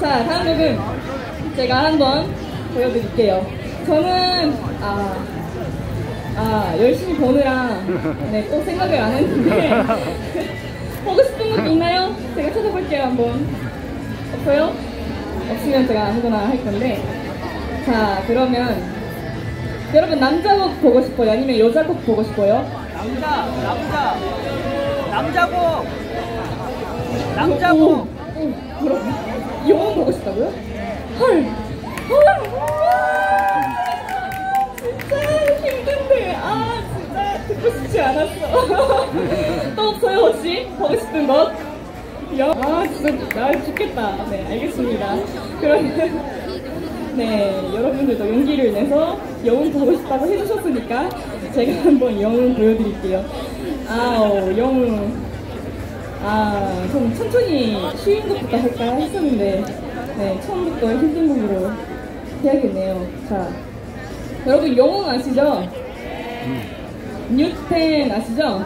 자, 다음 곡은 제가 한번 보여드릴게요. 저는, 아, 아, 열심히 보느라, 네, 또 생각을 안 했는데, 보고 싶은 곡 있나요? 제가 찾아볼게요, 한번. 없어요? 없으면 제가 아무거나 할 건데. 자, 그러면, 여러분 남자 곡 보고 싶어요? 아니면 여자 곡 보고 싶어요? 남자, 남자, 남자고, 남자고. 오, 오, 그럼 영원 보고 싶다고요? 헐, 헐, 우와, 진짜 힘든데, 아 진짜 듣고 싶지 않았어. 또 없어요 혹시 보고 싶은 것? 영, 아 진짜 나 죽겠다. 네 알겠습니다. 그러면. 네, 여러분들도 용기를 내서 영웅 보고 싶다고 해주셨으니까 제가 한번 영웅 보여드릴게요. 아우, 영웅. 아, 좀 천천히 쉬운 것부터 할까 했었는데, 네, 처음부터 힘든 곡으로 해야겠네요. 자, 여러분 영웅 아시죠? 뉴텐 아시죠?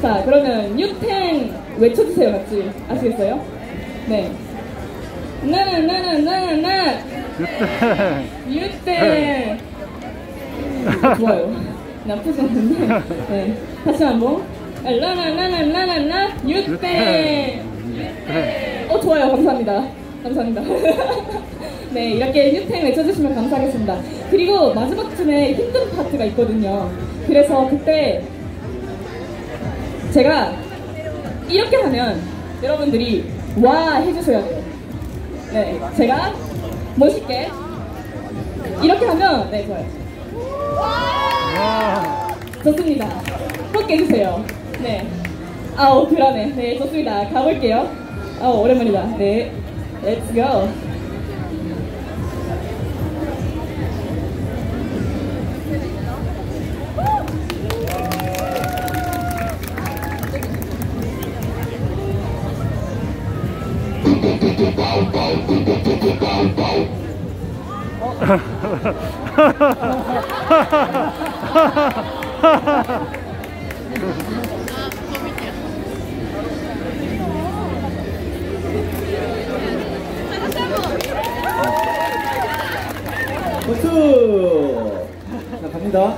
자, 그러면 뉴텐 외쳐주세요, 같이. 아시겠어요? 네. 나나나나나나 뉴텐 좋아요. 나쁘지 않은데. 네. 다시 한번. 라나나나나나나 뉴텐 어 좋아요. 감사합니다. 감사합니다. 네 이렇게 뉴텐 외쳐주시면 감사하겠습니다. 그리고 마지막쯤에 힘든 파트가 있거든요. 그래서 그때 제가 이렇게 하면 여러분들이 와 해주셔야 돼요. 네 제가 멋있게 이렇게 하면 네 좋아요. 좋습니다. 꼭 해주세요 네. 아우 그러네. 네 좋습니다. 가볼게요. 아우 오랜만이다. 네. 렛츠 박수! 자, 갑니다.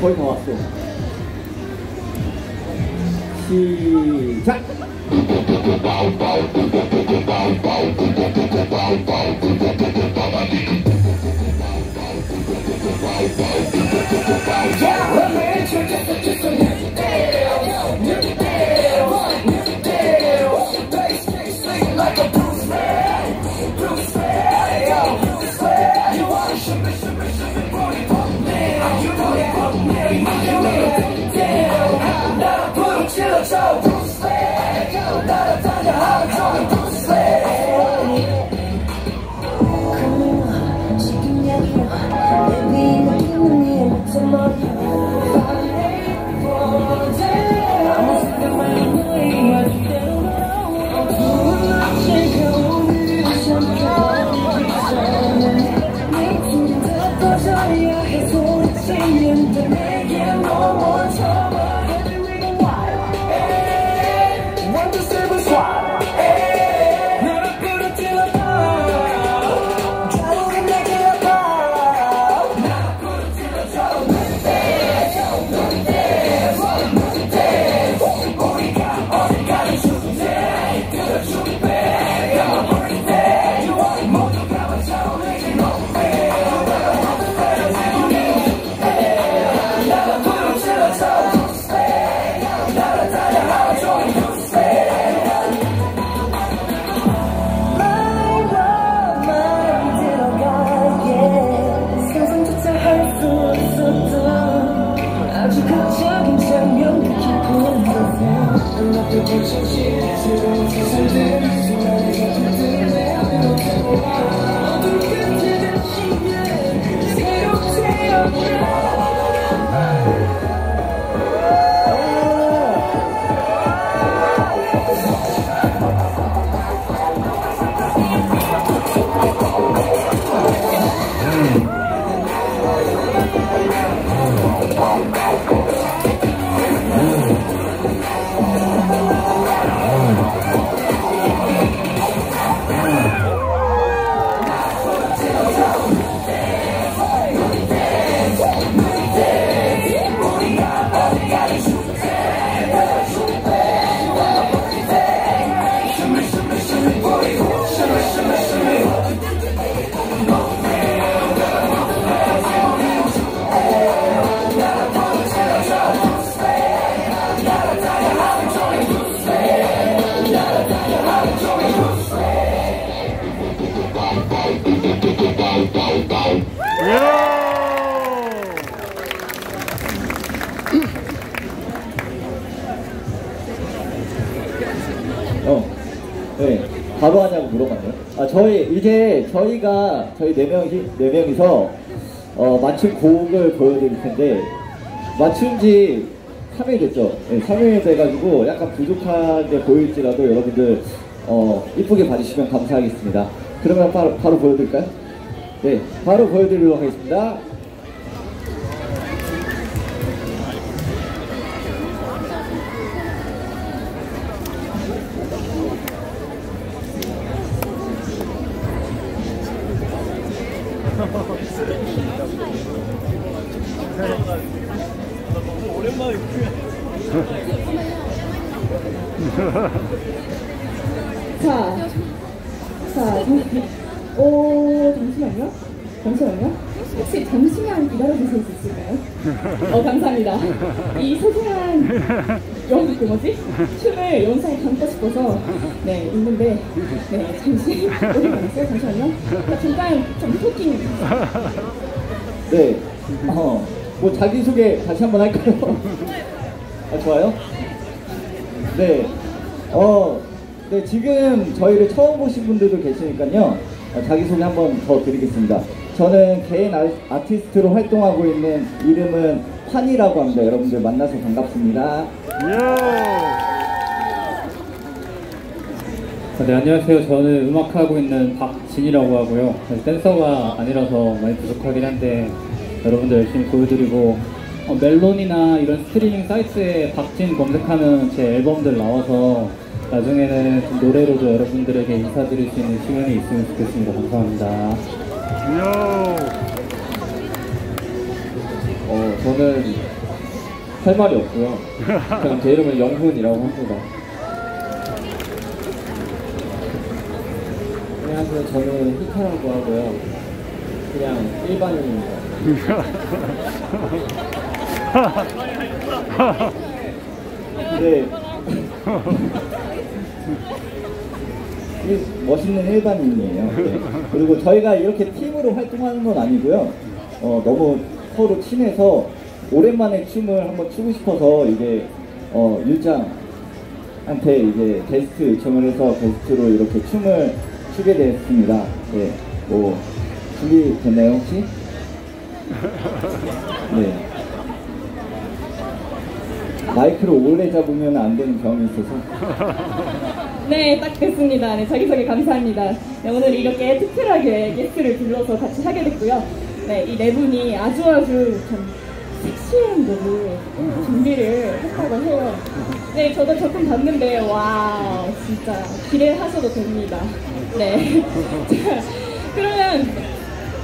거의 다 왔어. 시작! Yeah! 바로 하냐고 물어봤네요. 아, 저희, 이제 저희가, 저희 네 명이, 네 명이서, 어, 맞춤 곡을 보여드릴 텐데, 맞춘 지 3일 됐죠? 네, 3일 돼가지고 약간 부족한데 보일지라도 여러분들, 어, 이쁘게 봐주시면 감사하겠습니다. 그러면 바로, 바로 보여드릴까요? 네, 바로 보여드리도록 하겠습니다. 자, 자, 오, 잠시만요. 잠시만요. 혹시 잠시만 기다려주실 수 있을까요? 어, 감사합니다. 이 소중한, 영, 그 뭐지? 춤을 영상에 담고 싶어서, 네, 있는데, 네, 잠시, 어디 가셨어요? 잠시만요. 자, 잠깐, 좀 토킹. 네. 어, 뭐 자기소개 다시 한번 할까요? 아, 좋아요? 네. 어, 네, 지금 저희를 처음 보신 분들도 계시니까요. 어, 자기소개 한번 더 드리겠습니다. 저는 개인 아, 아티스트로 활동하고 있는 이름은 환이라고 합니다. 여러분들 만나서 반갑습니다. 네, 안녕하세요. 저는 음악하고 있는 박진이라고 하고요. 댄서가 아니라서 많이 부족하긴 한데 여러분들 열심히 보여드리고 어, 멜론이나 이런 스트리밍 사이트에 박진 검색하면 제 앨범들 나와서 나중에는 좀 노래로도 여러분들에게 인사드릴 수 있는 시간이 있으면 좋겠습니다. 감사합니다. 어, 저는 할 말이 없고요. 그냥 제 이름은 영훈이라고 합니다. 안녕하세요. 저는 히카라고 하고요. 그냥 일반인입니다. 네. 일- 멋있는 일반인이에요. 네. 그리고 저희가 이렇게 팀으로 활동하는 건 아니고요. 어, 너무 서로 친해서 오랜만에 춤을 한번 추고 싶어서 이제 어, 유짱한테 이제 게스트 요청을 해서 게스트로 이렇게 춤을 추게 됐습니다. 네. 뭐 준비됐나요 혹시? 네. 마이크를 오래 잡으면 안 되는 경험이 있어서 네, 딱 됐습니다. 네, 자기소개 감사합니다. 네, 오늘 이렇게 특별하게 게스트를 불러서 같이 하게 됐고요. 네, 이 네 분이 아주 아주 참 섹시한 곡을 준비를 했다고 해요. 네, 저도 조금 봤는데, 와우, 진짜 기대하셔도 됩니다. 네. 자, 그러면,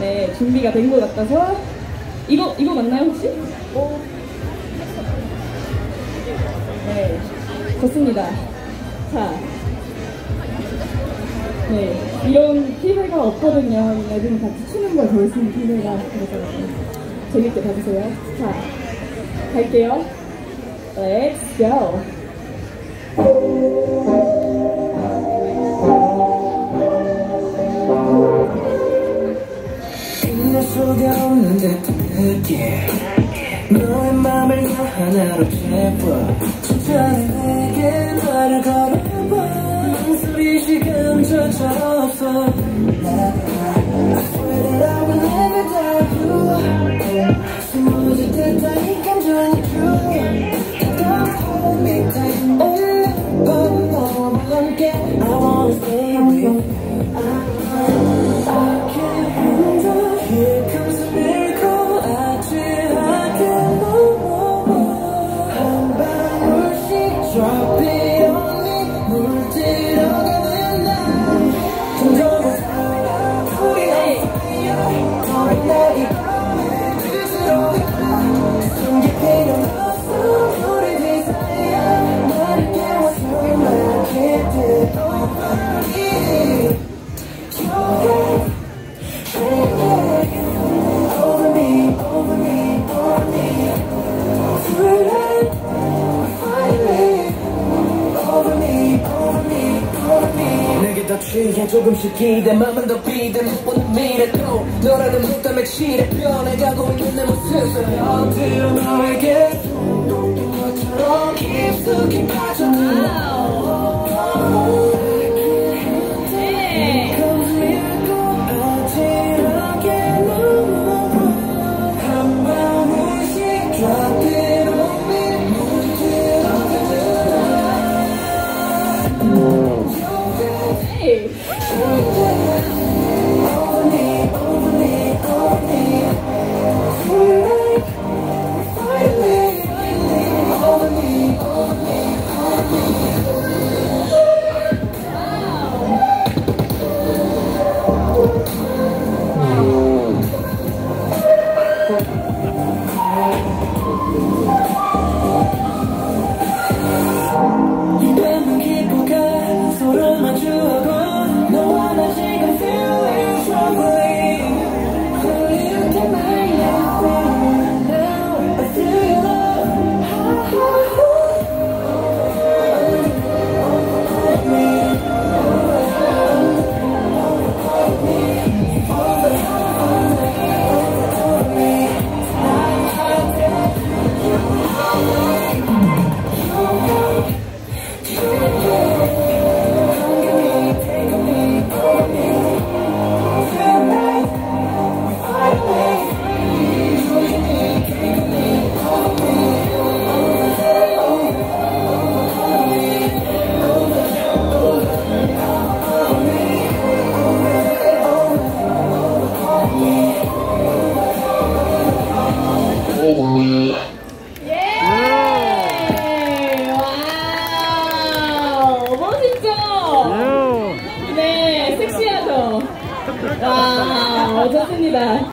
네, 준비가 된 것 같아서, 이거, 이거 맞나요, 혹시? 오. 네, 좋습니다. 자, 네, 이런 기회가 없거든요. 이 애들은 같이 추는 걸 볼 수 있는 기회가 그래서 재밌게 봐주세요. 자, 갈게요. Let's go. 속에 없는 듯한 느낌 너의 맘을 다 하나로 채워 천천히 내게 말을 걸어봐. 소리 시간조차 없어. I I 조금씩 기대 맘은 더못 보는 미래도 너라는 못담에 칠해 변해가고 있는 내 모습을 어디로 너에게 것처럼 깊숙이 빠져들 Yay!